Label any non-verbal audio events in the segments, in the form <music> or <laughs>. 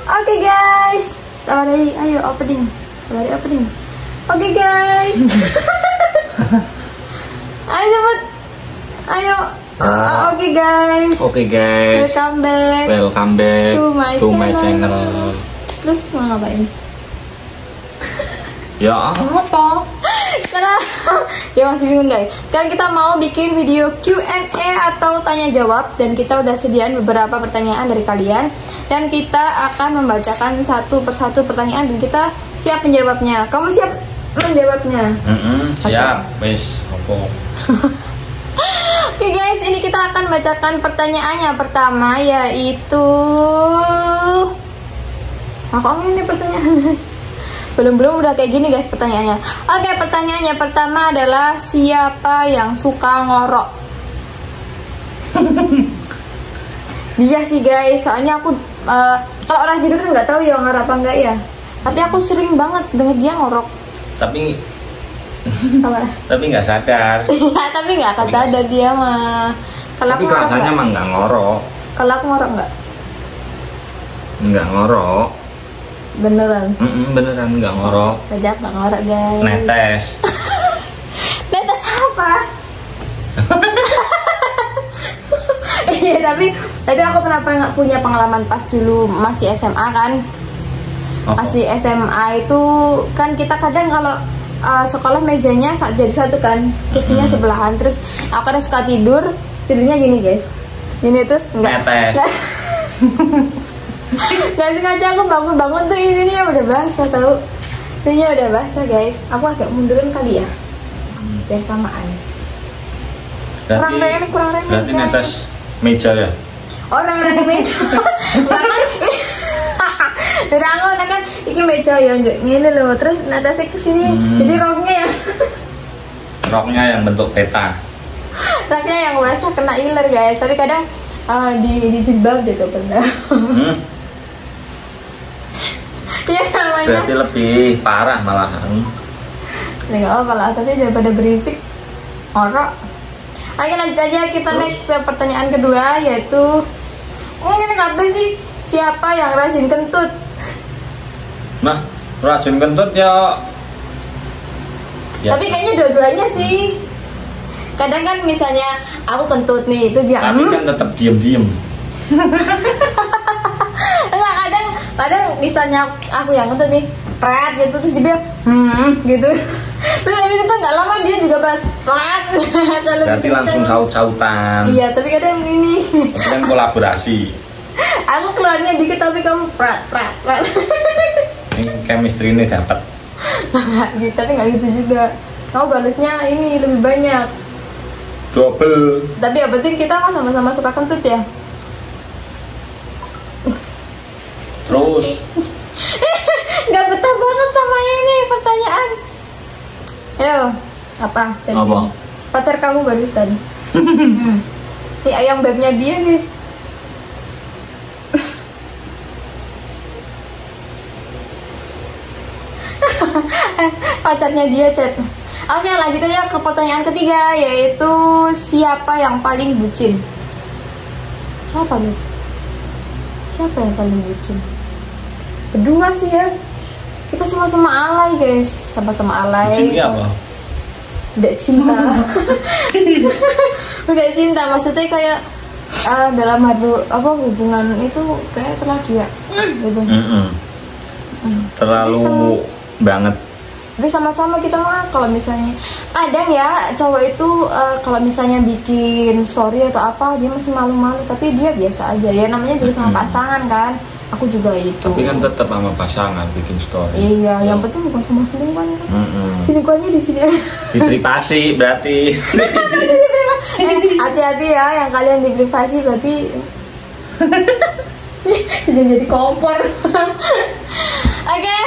Oke guys, Tawari, ayo opening. Tawari opening. Oke guys. <laughs> ayo cepet. Ayo. Ah. Oke guys. Oke guys, Welcome back. welcome back To my to my channel. channel. Terus mau ngapain? Ya apa? Karena dia <laughs> masih bingung guys. Sekarang kita mau bikin video Q&A atau tanya jawab dan kita udah sediain beberapa pertanyaan dari kalian dan kita akan membacakan satu persatu pertanyaan dan kita siap menjawabnya. Kamu siap menjawabnya? Mm siap, wes opo? <laughs> Oke guys, ini kita akan bacakan pertanyaannya pertama yaitu Aku ini pertanyaan belum belum udah kayak gini guys pertanyaannya. Oke pertanyaannya pertama adalah siapa yang suka ngorok? Dia <laughs> sih guys, soalnya aku eh, kalau orang tidur kan nggak tahu ya ngorok apa enggak ya. Tapi aku sering banget denger dia ngorok. Tapi <laughs> tapi nggak sadar. <laughs> Ya, tapi nggak akan sadar dia mah. Kalau tapi aku rasanya emang nggak ngorok, Kalau aku ngorok nggak? nggak ngorok. Beneran. Mm-mm, beneran nggak ngorok. Sejak nggak ngorok guys. Netes. <laughs> Netes apa? <laughs> Iya tapi tapi aku pernah peng- punya pengalaman pas dulu masih SMA kan. Apa? Masih SMA itu kan kita kadang kalau uh, sekolah mejanya sa- jadi satu kan, kursinya Hmm. sebelahan. Terus aku kadang suka tidur, tidurnya gini guys. Gini terus enggak Netes. Gak <laughs> sengaja aku bangun-bangun tuh ini nih udah basah tau. Ini udah basah guys. Aku agak mundurin kali ya. Biar samaan. Kurang remeh, kurang remeh berarti guys. netes meja ya? Orang yang di meja. <laughs> Enggak kan nah <laughs> kan Iki meja ya Ini loh Terus natasnya ke sini Hmm. Jadi roknya yang <laughs> Roknya yang bentuk peta. Roknya yang basah kena iler guys. Tapi kadang uh, di, di jilbab juga pernah. Hmm, Iya namanya berarti lebih parah malahan. Ya nggak apa lah, tapi daripada berisik Orok Oke lanjut aja kita Terus? next ke pertanyaan kedua yaitu ini apa sih? Siapa yang rajin kentut? Nah, racun kentut ya. Ya, Tapi kayaknya dua-duanya sih Kadang kan misalnya aku kentut nih itu dia tapi hmm. kan tetap diem-diem. <laughs> Kadang kadang misalnya aku yang kentut nih Pret gitu terus dia bilang hmm gitu <laughs> Terus habis itu nggak lama dia juga bahas pret <laughs> Berarti langsung saut-sautan. Iya tapi kadang ini kan <laughs> kolaborasi. Aku keluarnya dikit tapi kamu prat prat prat. Ini chemistry ini dapat. Gitu, tapi nggak gitu juga. Kamu balasnya ini lebih banyak. Double. Tapi yang penting kita mah sama-sama suka kentut ya. Terus <laughs> Gak betah banget sama ini pertanyaan. Yo, apa? Jadi Apa? Pacar kamu bagus <laughs> tadi. hmm. Ini ayam babnya dia guys. <laughs> Pacarnya dia chat. Oke lanjut aja ke pertanyaan ketiga yaitu siapa yang paling bucin? Siapa nih? Siapa yang paling bucin? Berdua sih ya. Kita sama-sama alay guys, sama-sama alay. Cinta apa? Udah cinta. <laughs> Udah cinta maksudnya kayak eh, dalam hadu, apa hubungan itu kayak terlaju ya gitu. Mm-mm. Hmm. Terlalu banget. Tapi sama-sama kita mah kalau misalnya kadang ya cowok itu eh, kalau misalnya bikin story atau apa dia masih malu-malu tapi dia biasa aja ya namanya juga sama pasangan kan. Aku juga itu. Tapi kan tetap sama pasangan bikin story. Iya, yang penting bukan sama selingkuhan kan. Mm-mm. Selingkuhannya di sini. <laughs> Di privasi berarti. <laughs> eh, hati-hati ya yang kalian di privasi berarti <laughs> jangan jadi kompor. Oke.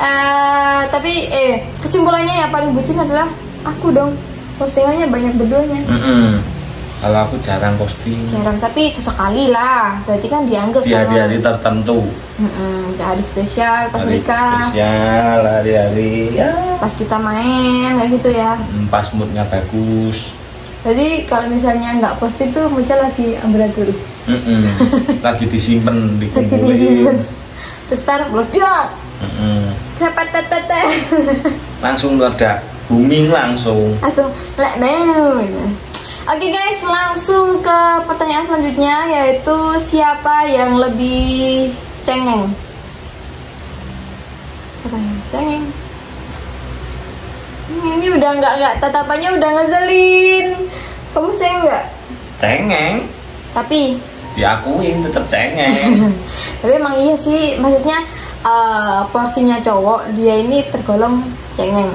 eh, tapi eh kesimpulannya yang paling bucin adalah aku dong. Postingannya banyak berduanya. Mm-mm. Kalau aku jarang posting. Jarang tapi sesekali lah. Berarti kan dianggap Di sama hari-hari tertentu. Mm-mm, hari spesial pas Hari nikah, spesial, hari-hari ya pas kita main kayak gitu ya. mm, pas moodnya bagus. Jadi kalau misalnya nggak posting tuh muncul lagi amburadul. Mm-mm. <laughs> Lagi disimpan, Lagi disimpan. dikumpulin. terus tar meledak Mm-mm. cepet tete langsung meledak booming langsung langsung lek meu Oke guys, langsung ke pertanyaan selanjutnya yaitu siapa yang lebih cengeng? Siapa yang cengeng? Hmm, Ini udah nggak nggak tatapannya udah ngeselin. Kamu sayang nggak? cengeng Tapi diakuin tetap cengeng <laughs> tapi emang iya sih maksudnya eh, porsinya cowok dia ini tergolong cengeng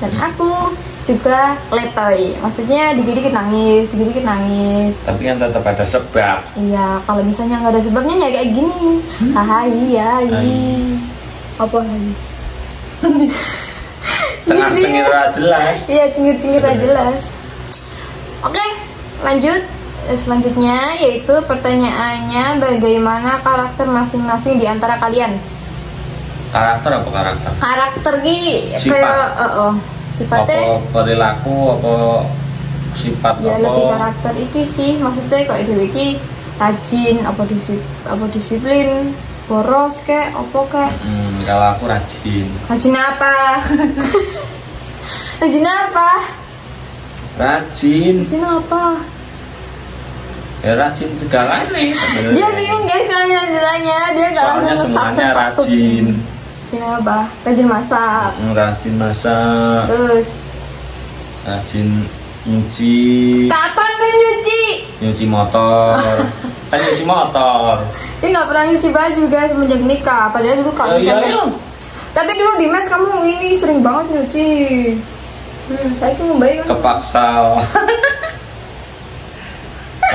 dan aku juga letoy maksudnya dikit-dikit nangis dikit-dikit nangis. Tapi kan tetap ada sebab. Iya kalau misalnya nggak ada sebabnya ya kayak gini. Haha iya iya. Hai. apa lagi? <laughs> Tengah tengah jelas. Iya cengir-cengir aja jelas. Oke lanjut. Eh, selanjutnya yaitu pertanyaannya bagaimana karakter masing-masing di antara kalian? Karakter apa karakter? Karakter ki Sifat. kayak eh, oh, sifatnya apa perilaku apa sifat ya apa? lebih karakter iki sih maksudnya kok dewe iki rajin apa disip, apa disiplin boros kek apa kek. Hmm, kalau aku rajin. Rajin apa? <laughs> Rajin apa? Rajin. Rajin apa? Ya rajin segalanya. Sebenarnya. dia bingung guys kalau yang ditanya dia nggak langsung semuanya rajin rajin apa rajin masak. Hmm, rajin masak. Terus? Rajin nyuci. Kapan lu nyuci? Nyuci motor. <laughs> Kan nyuci motor. Dia nggak pernah nyuci baju guys semenjak nikah. Padahal dulu kalau Oh, iya, misalnya iya. tapi dulu di mes kamu ini sering banget nyuci. Hmm, saya tuh membayar kan kepaksa <laughs>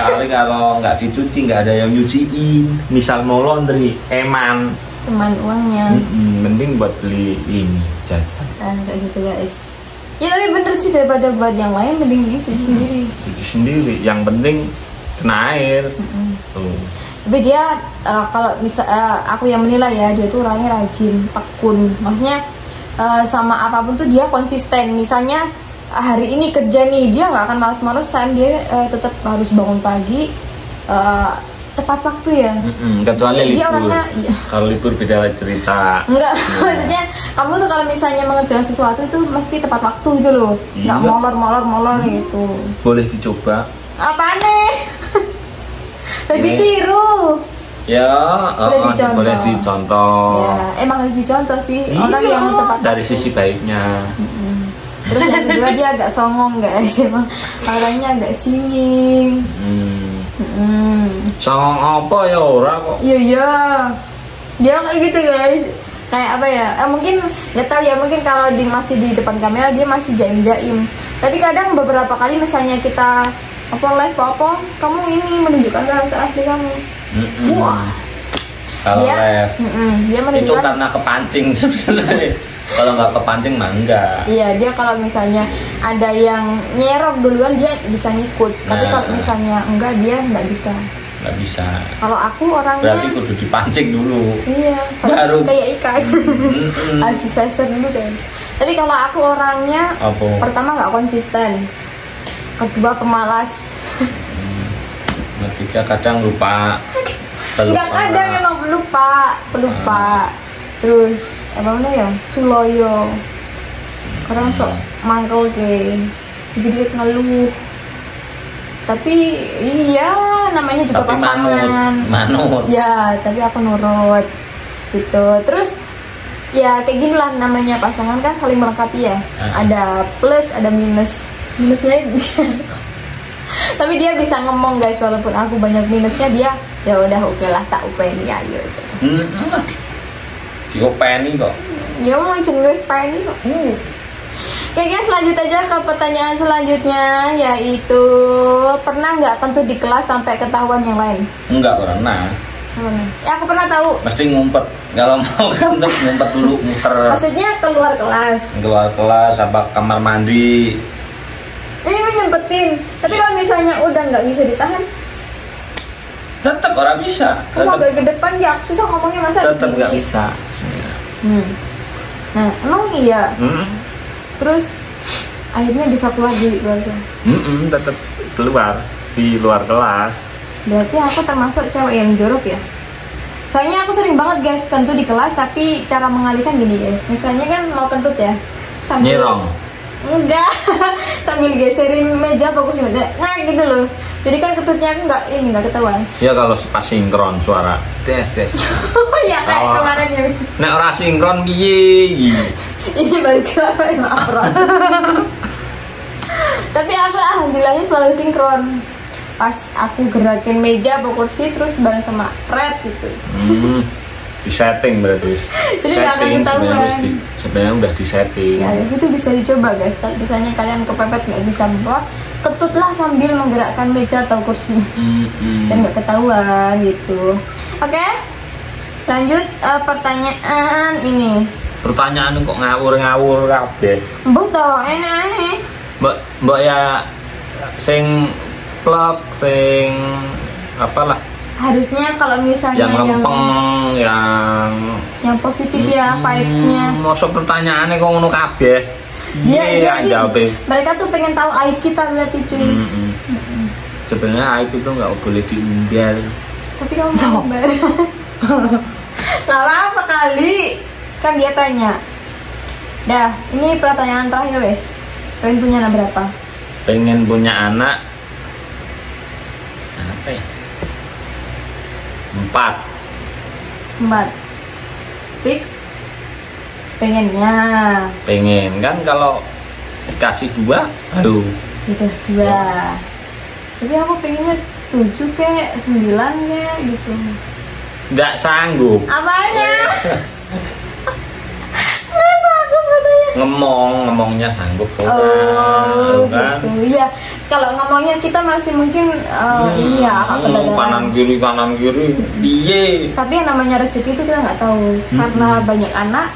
kali kalau nggak dicuci nggak ada yang nyuciin. Misal mau laundry eman. Teman uangnya. Mm-mm, mending buat beli ini jajan. Dan kayak gitu guys. Ya tapi bener sih daripada buat yang lain mending gitu sendiri. Cuci sendiri. Yang penting kena air. Mm-mm. tuh. Tapi dia eh, kalau misal eh, aku yang menilai ya dia tuh orangnya rajin tekun. Maksudnya eh, sama apa pun tuh dia konsisten. Misalnya hari ini kerja nih dia nggak akan males-malesan dia eh, tetap harus bangun pagi eh, tepat waktu ya Mm-mm, kecuali Dia- dia libur orangnya iya. kalau libur beda cerita Enggak, <laughs> maksudnya kamu tuh kalau misalnya mengerjakan sesuatu itu mesti tepat waktu gitu loh nggak Iya. molor molor molor gitu boleh dicoba apa nih <laughs> udah Ini. ditiru ya Boleh oh, oh, dicontoh. boleh dicontoh ya emang harus dicontoh sih Iya, orang yang tepat dari waktu. sisi baiknya Mm-mm. Terus yang kedua dia agak songong guys <laughs> emang orangnya agak singing. Hmm. Mm-mm. songong apa ya ora kok? Iya iya. Dia kayak gitu guys. Kayak apa ya? Eh, mungkin nggak tahu ya mungkin kalau di masih di depan kamera dia masih jaim jaim tapi kadang beberapa kali misalnya kita apa live apa apa kamu ini menunjukkan karakter asli kamu. Mm-mm. Wah. kalau dia live. Mm-mm, dia itu menunjukkan karena kepancing sebenarnya kalau nggak kepancing mah enggak Iya dia kalau misalnya ada yang nyerok duluan dia bisa ngikut, tapi Nah. kalau misalnya enggak dia nggak bisa. nggak bisa Kalau aku orangnya berarti kudu dipancing dulu iya Baru. kayak ikan Mm-mm. harus disasar dulu guys. Tapi kalau aku orangnya apa pertama nggak konsisten, kedua pemalas. ketiga kadang lupa Nggak kadang emang pelupa, pelupa. Terus apa namanya ya suloyo. Kadang sok mangkel ke dikit-dikit ngeluh. Tapi iya namanya juga tapi pasangan. manut manut Ya, tapi aku nurut gitu. Terus ya kayak gini lah namanya pasangan kan saling melengkapi ya. Ah. Ada plus, ada minus. Minusnya <laughs> dia. tapi dia bisa ngomong guys walaupun aku banyak minusnya dia ya udah oke lah tak upeni ayo gitu. Mm-mm. Diopeni kok Ya mau cengus ini kok. Uh. Oke guys lanjut aja ke pertanyaan selanjutnya yaitu pernah nggak kentut di kelas sampai ketahuan yang lain? enggak pernah nih? Ya aku pernah tahu. mesti ngumpet kalau mau kan tuh ngumpet dulu muter Maksudnya keluar kelas. keluar kelas apa kamar mandi Ini nyempetin. Tapi kalau misalnya udah nggak bisa ditahan, tetap orang bisa tetap agak ke depan ya susah ngomongnya masa tetap nggak bisa. Hmm. Nah emang iya. Hmm, Terus akhirnya bisa keluar di luar kelas. mm-mm, tetap keluar di luar kelas Berarti aku termasuk cewek yang jorok ya? Soalnya aku sering banget guys kentut di kelas, tapi cara mengalihkan gini guys. Misalnya kan mau kentut ya, sambil Nyerong. enggak <laughs> sambil geserin meja fokus meja nah gitu loh jadi kan kentutnya aku nggak ini nggak ketahuan Ya kalau pas sinkron suara. Tes tes. <laughs> ya kayak Oh. kemarin ya Nek ora sinkron piye? ini baru kelakuan maaf Ron. <laughs> tapi aku alhamdulillahnya selalu sinkron pas aku gerakin meja atau kursi terus bareng sama red gitu Hmm. Di setting berarti. <laughs> Jadi Setting ketahuan. sebenarnya mesti sebenarnya udah di setting. ya itu bisa dicoba guys kalau misalnya kalian kepepet nggak bisa bawa ketutlah sambil menggerakkan meja atau kursi Hmm, hmm. dan nggak ketahuan gitu oke lanjut eh, pertanyaan ini Pertanyaan kok ngawur-ngawur kabeh. mbok enak. Mbak Mbak ya sing plug sing apalah harusnya kalau misalnya yang yang lempeng yang yang positif ya vibesnya Hmm, Masa pertanyaannya kok ngono kabeh? Dia Iya, dia, dia mereka tuh pengen tahu aib kita berarti cuy. Mm-mm. Sebenarnya aib itu nggak boleh diumbar. tapi kamu mau bayar <laughs> nggak apa kali. Kan dia tanya. Dah ini pertanyaan terakhir wes. Pengen punya anak berapa? Pengen punya anak. Apa ya? Empat. empat. Fix pengennya. Pengen. Kan kalau dikasih dua, aduh. udah dua. Tapi aku pengennya tujuh kek sembilan kek gitu. Nggak sanggup. Apanya? <laughs> Nggak sanggup katanya. Ngemong, ngemongnya sanggup kok. oh kan? gitu. Ya kalau ngomongnya kita masih mungkin eh, ini ya hak Hmm, kanan kiri kanan kiri. Piye tapi yang namanya rezeki itu kita nggak tahu. Hmm. karena banyak anak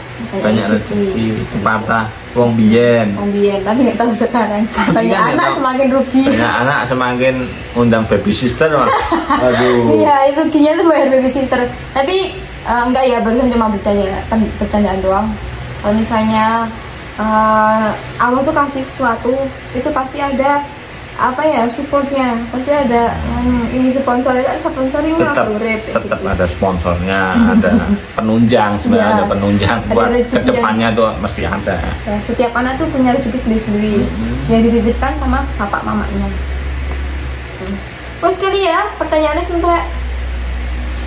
banyak, rezeki pepatah wong biyen. Kemudian, tapi nggak tahu sekarang. <laughs> Banyak anak tahu. semakin rugi. Banyak anak semakin undang baby sister <laughs> aduh. Iya, ruginya tuh bayar babysitter. Tapi eh, enggak ya, barusan cuma bercanda, bercandaan doang. Kalau misalnya eh, Allah tuh kasih sesuatu, itu pasti ada apa ya supportnya, pasti ada hmm, ini sponsor, sponsoring lah tetap urip, tetap gitu. ada sponsornya <laughs> ada penunjang sebenarnya Iya. ada penunjang Ada buat ke depannya tuh mesti ada Ya, setiap anak tuh punya rezeki sendiri-sendiri Mhm. yang dititipkan sama bapak mamanya. Terus kali ya, pertanyaannya sampai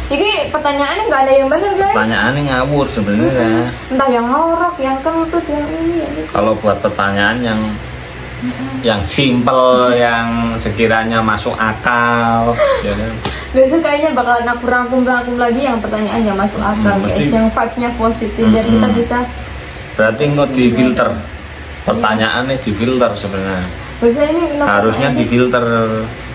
ini pertanyaannya nggak ada yang benar guys. pertanyaannya ngawur sebenarnya entah yang ngorok, yang kentut, yang ini, kalau buat pertanyaan yang yang simple yang sekiranya masuk akal ya kan? Besok kayaknya bakalan aku rangkum-rangkum lagi yang pertanyaan yang masuk akal Hmm, guys, yang vibe-nya positif biar Hmm, kita hmm. bisa. berarti nggak di filter pertanyaannya di filter sebenarnya Biasanya ini harusnya ini? di filter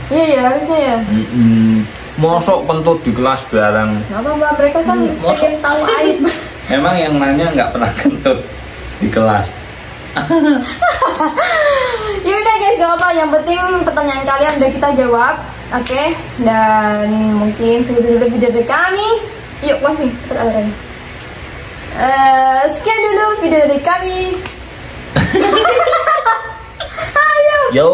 Iya ya harusnya ya. Mm-mm. mosok kentut di kelas barang Nggak apa-apa mereka kan Hmm, pengen tahu aib. <laughs> emang yang nanya nggak pernah kentut di kelas <laughs> guys, gak apa. Yang penting pertanyaan kalian udah kita jawab, oke? Dan mungkin segitu dulu video dari kami. Yuk closing, orang. Eh, sekian dulu video dari kami. Ayo. <laughs> yo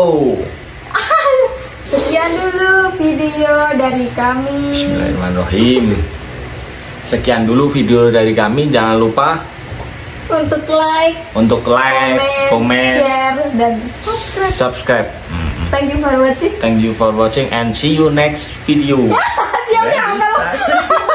Sekian dulu video dari kami. Bismillahirrahmanirrahim sekian dulu video dari kami jangan lupa Untuk like, untuk like comment, comment share, dan subscribe. subscribe Mm-mm. Thank you for watching. thank you for watching and see you next video <laughs> kalau- Sasha? <laughs>